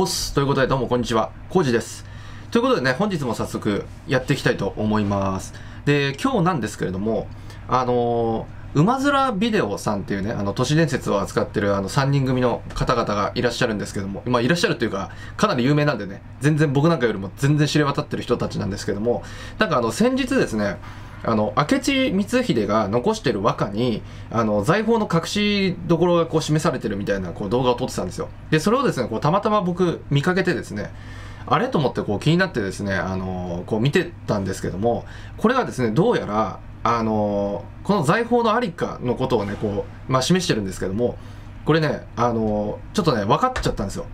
おっすということでどうもこんにちは、コウジです。ということでね、本日も早速やっていきたいと思います。で、今日なんですけれども、あのー、馬面ビデオさんっていうね、あの、都市伝説を扱ってるあの3人組の方々がいらっしゃるんですけども、まあいらっしゃるというか、かなり有名なんでね、全然僕なんかよりも全然知れ渡ってる人たちなんですけども、なんかあの、先日ですね、あの、明智光秀が残してる和歌に、あの、財宝の隠しどころがこう示されてるみたいなこう動画を撮ってたんですよ。で、それをですね、こうたまたま僕見かけてですね、あれと思ってこう気になってですね、あのこう見てたんですけども、これがですね、どうやら、あのこの財宝のありかのことをね、こう、まあ、示してるんですけども、これね、あのちょっとね、分かっちゃったんですよ。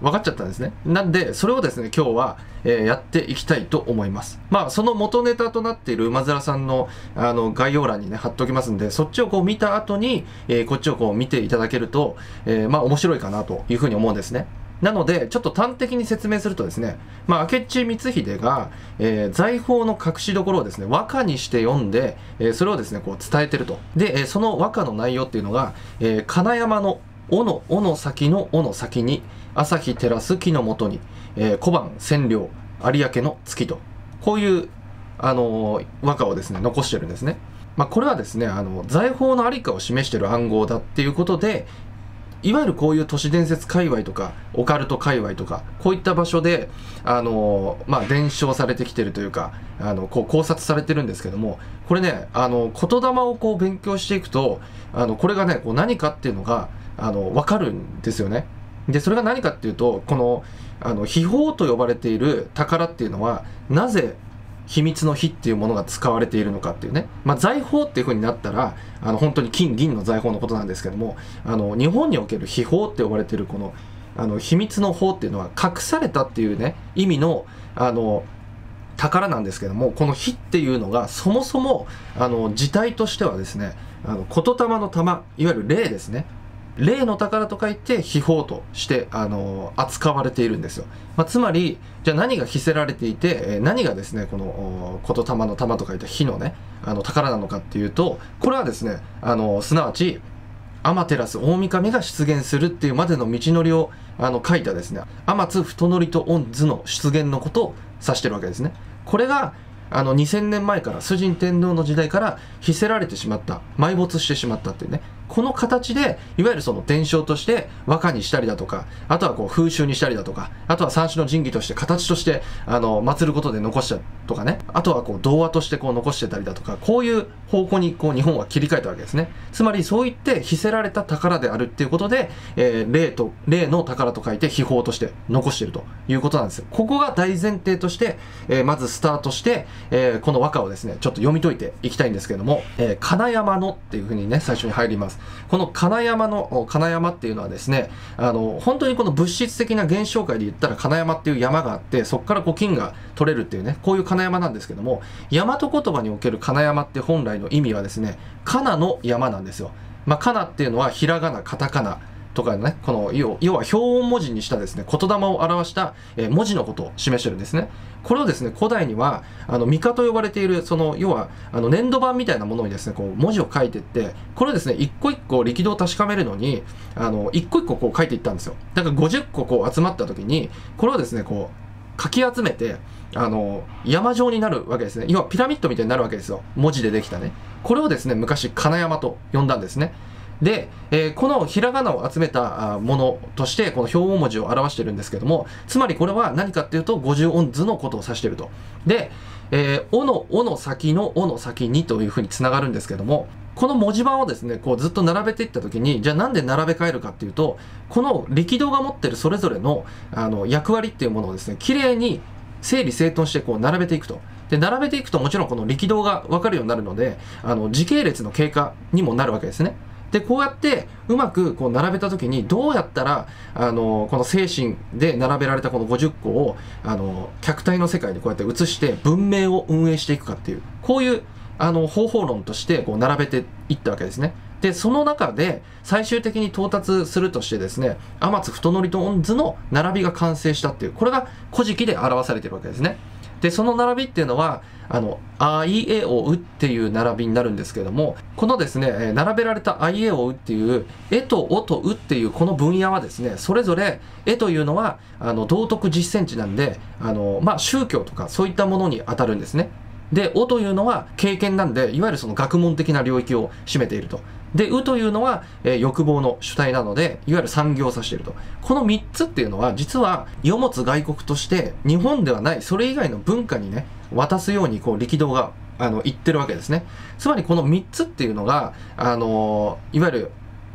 分かっちゃったんですね。なんで、それをですね、今日は、えーやっていきたいと思います。まあ、その元ネタとなっている馬面さんの、あの、概要欄にね、貼っておきますんで、そっちをこう見た後に、えーこっちをこう見ていただけると、えーまあ、面白いかなというふうに思うんですね。なので、ちょっと端的に説明するとですね、まあ、明智光秀が、えー財宝の隠しどころをですね、和歌にして読んで、えーそれをですね、こう伝えてると。で、えーその和歌の内容っていうのが、えー金山の尾の尾の先の尾の先に朝日照らす木のもとに、えー小判千両有明の月とこういう、あのー和歌をですね残してるんですね。まあ、これはですねあの財宝のありかを示してる暗号だっていうことでいわゆるこういう都市伝説界隈とかオカルト界隈とかこういった場所であのまあ伝承されてきてるというかあのこう考察されてるんですけどもこれねあの言霊をこう勉強していくとあのこれがねこう何かっていうのがあの分かるんですよね。でそれが何かっていうとこのあの秘宝と呼ばれている宝っていうのはなぜ秘密の火っていうものが使われているのかっていうね、まあ、財宝っていう風になったらあの本当に金銀の財宝のことなんですけどもあの日本における秘宝って呼ばれているこのあの秘密の宝っていうのは隠されたっていうね意味のあの宝なんですけどもこの火っていうのがそもそもあの字体としてはですねあの言霊の玉いわゆる霊ですね霊の宝と書いて秘宝として、あの扱われているんですよ。まあ、つまり、じゃあ何が秘せられていて、何がですね、この、言霊の玉と書いた火のね、あの宝なのかっていうと、これはですね、あのすなわち、天照大神が出現するっていうまでの道のりをあの書いたですね天津太則と御図の出現のことを指してるわけですねこれがあの2000年前から崇神天皇の時代から秘せられてしまった埋没してしまったっていうねこの形でいわゆるその伝承として和歌にしたりだとかあとはこう風習にしたりだとかあとは三種の神器として形としてあの祀ることで残したとかね。あとはこう童話としてこう残してたりだとかこういう方向にこう日本は切り替えたわけですね。つまりそう言って秘せられた宝であるっていうことで、えー、霊と霊の宝と書いて秘宝として残しているということなんです。よここが大前提として、えーまずスタートして、えーこの和歌をですねちょっと読み解いていきたいんですけども、え金山のっていうふうにね最初に入ります。この金山の金山っていうのはですねあの本当にこの物質的な現象界で言ったら金山っていう山があってそこからこう金が取れるっていうねこういう金山なんですけども大和言葉における金山って本来の意味はですねカナの山なんですよ。まあ、かなっていうのはひらがなカタカナ。とかね、この要要は表音文字にしたですね、言霊を表した、え文字のことを示してるんですね。これをですね、古代には、あの、ミカと呼ばれている、その、要は、あの、粘土板みたいなものにですね、こう、文字を書いていって、これをですね、一個一個力道を確かめるのに、あの、一個一個こう書いていったんですよ。だから50個こう集まった時に、これをですね、こう、かき集めて、あの、山状になるわけですね。要はピラミッドみたいになるわけですよ。文字でできたね。これをですね、昔、金山と呼んだんですね。で、えーこのひらがなを集めたものとして、この表音文字を表してるんですけども、つまりこれは何かっていうと、50音図のことを指していると。で、えー、おの、おの先の、おの先にというふうにつながるんですけども、この文字盤をですね、こうずっと並べていったときに、じゃあなんで並べ替えるかっていうと、この力道が持ってるそれぞれのあの役割っていうものをですね、綺麗に整理整頓してこう並べていくと。で、並べていくともちろんこの力道が分かるようになるので、あの時系列の経過にもなるわけですね。で、こうやってうまくこう並べたときにどうやったら、あの、この精神で並べられたこの50個を、あの、客体の世界にこうやって移して文明を運営していくかっていう、こういう、あの、方法論としてこう並べていったわけですね。で、その中で最終的に到達するとしてですね、天津太則と御図の並びが完成したっていう、これが古事記で表されてるわけですね。で、その並びっていうのは、あの、あいえおうっていう並びになるんですけども、このですね、並べられたあいえおうっていう、えとおとうっていうこの分野はですね、それぞれ、えというのは、あの、道徳実践地なんで、あの、まあ、宗教とかそういったものに当たるんですね。で、おというのは経験なんで、いわゆるその学問的な領域を占めていると。で、うというのは、えー、欲望の主体なので、いわゆる産業を指していると。この3つっていうのは、実は、世持つ外国として、日本ではない、それ以外の文化にね、渡すように、こう、力道が、あの、言ってるわけですね。つまり、この3つっていうのが、あのー、いわゆる、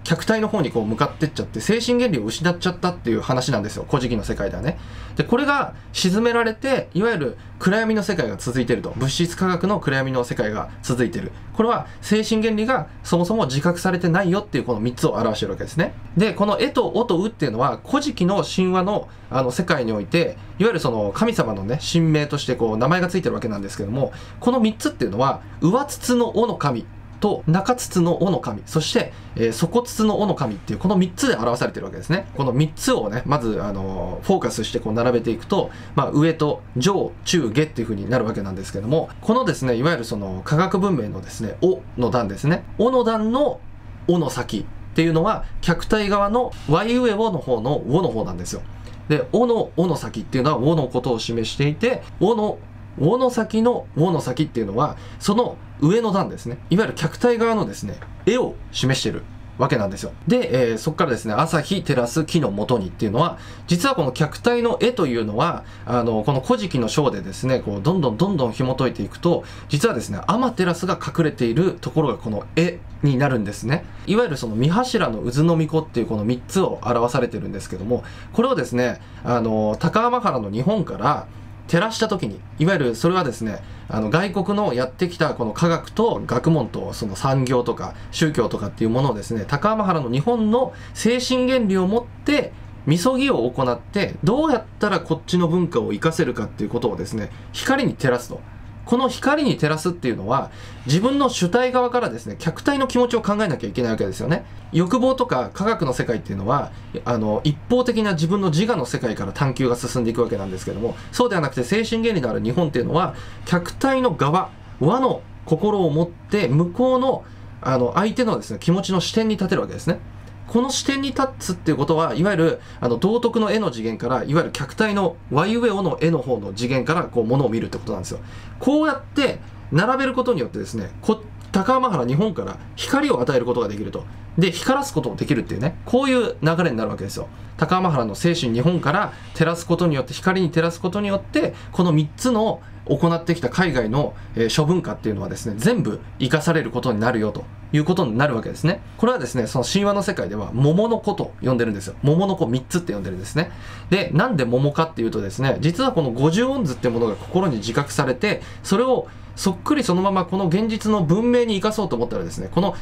客体の方にこう向かってっちゃって精神原理を失っちゃったっていう話なんですよ。古事記の世界ではね。でこれが沈められていわゆる暗闇の世界が続いてると。物質科学の暗闇の世界が続いてる。これは精神原理がそもそも自覚されてないよっていうこの3つを表してるわけですね。でこの「絵と「お」と「う」っていうのは古事記の神話のあの世界においていわゆるその神様のね神明としてこう名前が付いてるわけなんですけどもこの3つっていうのは上筒の「お」の神。と中筒の尾の神、そして、えー、底筒の尾の神っていうこの3つで表されてるわけですね。この3つをね、まず、あのー、フォーカスしてこう並べていくと、まあ、上と上、中、下っていう風になるわけなんですけども、このですね、いわゆるその科学文明のですね、尾の段ですね。尾の段の尾の先っていうのは、客体側の y 上尾の方の尾の方なんですよ。で、尾の尾の先っていうのは尾のことを示していて、尾の尾の先の尾の先っていうのは、その上の段ですね。いわゆる客体側のですね、絵を示してるわけなんですよ。で、えー、そこからですね、朝日照らす木の元にっていうのは、実はこの客体の絵というのは、あの、この古事記の章でですね、こう、どんどんどんどん紐解いていくと、実はですね、アマテラスが隠れているところがこの絵になるんですね。いわゆるその三柱の渦の巫女っていうこの3つを表されてるんですけども、これをですね、あの、高浜原の日本から、照らした時にいわゆるそれはですねあの外国のやってきたこの科学と学問とその産業とか宗教とかっていうものをですね高浜原の日本の精神原理を持ってみそぎを行ってどうやったらこっちの文化を活かせるかっていうことをですね光に照らすと。この光に照らすっていうのは自分の主体側からですね客体の気持ちを考えなきゃいけないわけですよね。欲望とか科学の世界っていうのはあの一方的な自分の自我の世界から探求が進んでいくわけなんですけどもそうではなくて精神原理のある日本っていうのは客体の側和の心を持って向こうのあの相手のですね気持ちの視点に立てるわけですね。この視点に立つっていうことは、いわゆる、あの、道徳の絵の次元から、いわゆる客体の Y 上の絵の方の次元から、こう、ものを見るってことなんですよ。こうやって、並べることによってですね、こ高浜原日本から光を与えることができると。で、光らすこともできるっていうね、こういう流れになるわけですよ。高浜原の精神日本から照らすことによって、光に照らすことによって、この3つの行ってきた海外の、えー、諸文化っていうのはですね、全部生かされることになるよということになるわけですね。これはですね、その神話の世界では桃の子と呼んでるんですよ。桃の子3つって呼んでるんですね。で、なんで桃かっていうとですね、実はこの50音図ってものが心に自覚されて、それをそっくりそのままこの現実の文明に生かそうと思ったらですね、この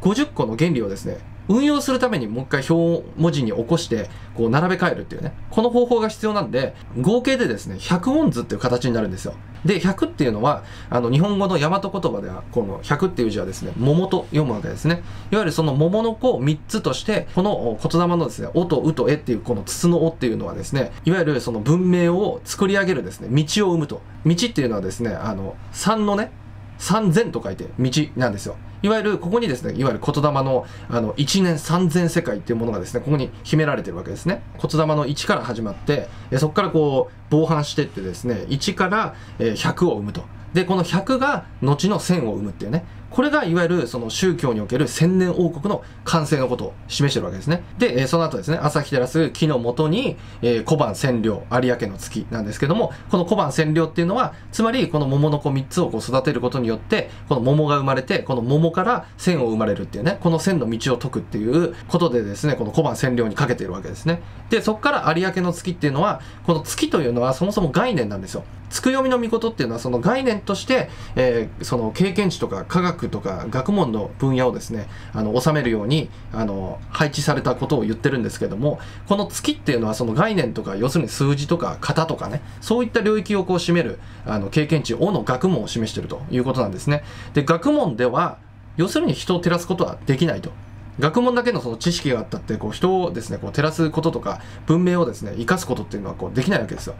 50個の原理をですね、運用するためにもう一回表文字に起こして、こう並べ替えるっていうね、この方法が必要なんで、合計でですね、100音図っていう形になるんですよ。で、100っていうのは、あの、日本語の大和言葉では、この100っていう字はですね、桃と読むわけですね。いわゆるその桃の子を3つとして、この言霊のですね、おとうとえっていうこの筒のおっていうのはですね、いわゆるその文明を作り上げるですね、道を生むと。道っていうのはですね、あの、3のね、3000と書いて道なんですよ。いわゆるここにですね、いわゆる言霊のあの1年3000世界っていうものがですね、ここに秘められてるわけですね。言霊の1から始まって、そこからこう、防犯してってですね、1から100を生むと。で、この100が後の1000を生むっていうね。これがいわゆるその宗教における千年王国の完成のことを示してるわけですね。で、えその後ですね、朝日照らす木の元に、えー、小判千両、有明の月なんですけども、この小判千両っていうのは、つまりこの桃の子3つをこう育てることによって、この桃が生まれて、この桃から千を生まれるっていうね、この千の道を解くっていうことでですね、この小判千両にかけているわけですね。で、そこから有明の月っていうのは、この月というのはそもそも概念なんですよ。つく読みの御事っていうのはその概念として、えー、その経験値とか科学とか学問の分野をですねあの収めるようにあの配置されたことを言ってるんですけどもこの月っていうのはその概念とか要するに数字とか型とかねそういった領域をこう占めるあの経験値をの学問を示してるということなんですね。で学問では要するに人を照らすことはできないと。学問だけのその知識があったってこう人をですねこう照らすこととか文明をですね生かすことっていうのはこうできないわけですよ。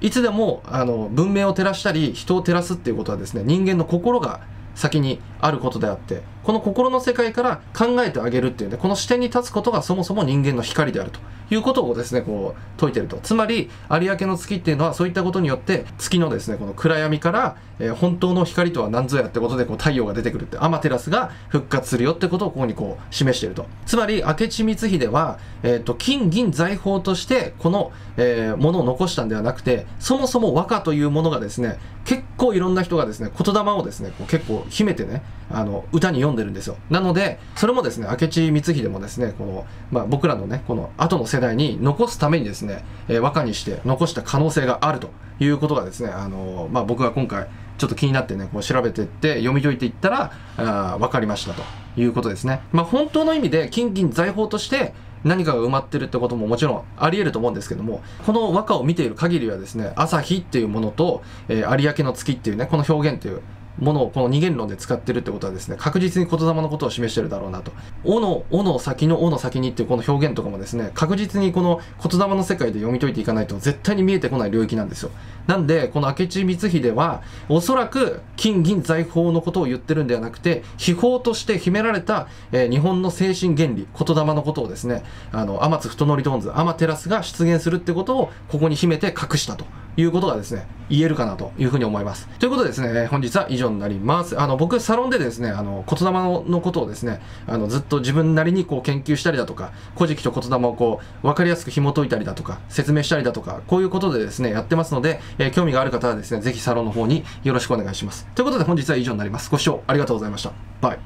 いつでもあの文明を照らしたり人を照らすっていうことはですね人間の心が先にあることであってこの心の世界から考えてあげるっていうねこの視点に立つことがそもそも人間の光であると。いうことをですねこう説いてると。つまり有明の月っていうのはそういったことによって月のですねこの暗闇から、えー、本当の光とは何ぞやってことでこう太陽が出てくるってアマテラスが復活するよってことをここにこう示していると。つまり明智光秀は、えーと、金銀財宝としてこの、えー、ものを残したんではなくてそもそも和歌というものがですね結構いろんな人がですね言霊をですねこう結構秘めてねあの歌に読んでるんですよ。なのでそれもですね明智光秀もですねこの、まあ、僕らのねこの後の世代に残すためにですね、えー、和歌にして残した可能性があるということがですねあの、まあ、僕が今回ちょっと気になってねこう調べてって読み解いていったらあ分かりましたということですね。まあ本当の意味で金銀財宝として何かが埋まってるってことももちろんあり得ると思うんですけども、この和歌を見ている限りはですね、朝日っていうものと、えー、有明の月っていうね、この表現っていうものをこの二元論で使ってるってことはですね、確実に言霊のことを示してるだろうなと。おの、おの先のおの先にっていうこの表現とかもですね、確実にこの言霊の世界で読み解いていかないと絶対に見えてこない領域なんですよ。なんで、この明智光秀は、おそらく金銀財宝のことを言ってるんではなくて、秘宝として秘められた、えー、日本の精神原理、言霊のことをですね、あの、天津太則ドンズ、天照が出現するってことをここに秘めて隠したと。いうことがですね、言えるかなというふうに思います。ということでですね、本日は以上になります。あの、僕、サロンでですね、あの、言霊のことをですね、あの、ずっと自分なりにこう研究したりだとか、古事記と言霊をこう、わかりやすく紐解いたりだとか、説明したりだとか、こういうことでですね、やってますので、えー、興味がある方はですね、ぜひサロンの方によろしくお願いします。ということで本日は以上になります。ご視聴ありがとうございました。バイ。